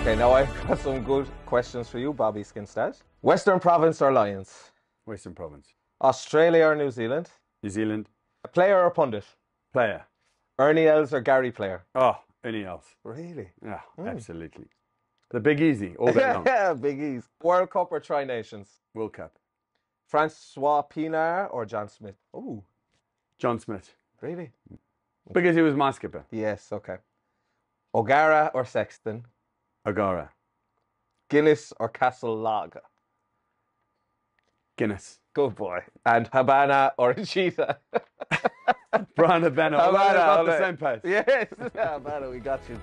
Okay, now I've got some good questions for you, Bobby Skinstad. Western Province or Lions? Western Province. Australia or New Zealand? New Zealand. A player or pundit? Player. Ernie Els or Gary Player? Oh, any else? Really? Yeah, hmm. absolutely. The Big Easy all day long. yeah, Big E's. World Cup or Tri Nations? World Cup. Francois Pienaar or John Smit? Oh, John Smit. really? Because he was my skipper. Yes, okay. O'Gara or Sexton? O'Gara. Guinness or Castle Lager? Guinness. Good boy. And Habana or Cheetah? Bryan Habana. Havana, about the same pace. Yes, Habana, we got you.